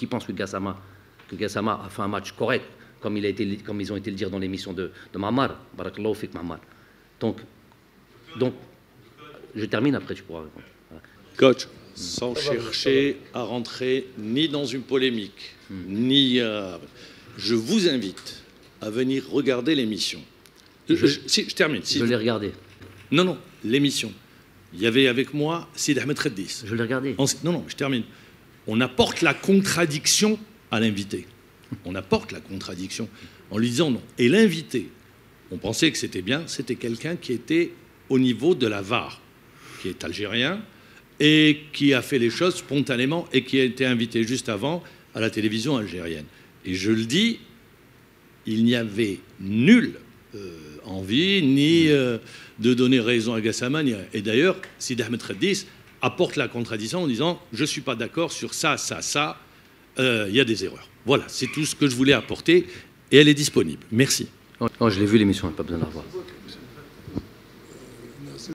qui pense que Gassama, que Gassama a fait un match correct, comme, il a été, comme ils ont été le dire dans l'émission de, de Mamar Barakallahu fik Mamar. Donc, donc, je termine après, tu pourras répondre. Coach, sans chercher à rentrer ni dans une polémique, ni à... Je vous invite à venir regarder l'émission. Je, si, je termine. Si, Je l'ai regardé. Non, non, l'émission. Il y avait avec moi Sid Ahmed Reddis. Je l'ai regardé. On- Non, non, je termine. On apporte la contradiction à l'invité. On apporte la contradiction en lui disant non. Et l'invité, on pensait que c'était bien, c'était quelqu'un qui était au niveau de la VAR, qui est algérien et qui a fait les choses spontanément et qui a été invité juste avant à la télévision algérienne. Et je le dis, il n'y avait nulle euh, envie ni euh, de donner raison à Gassama. ni- Et d'ailleurs, Sid Ahmed Reddis apporte la contradiction en disant Je ne suis pas d'accord sur ça, ça, ça, euh, il y a des erreurs. Voilà, c'est tout ce que je voulais apporter et elle est disponible. Merci. Non, non, je l'ai vu l'émission, pas besoin de la revoir.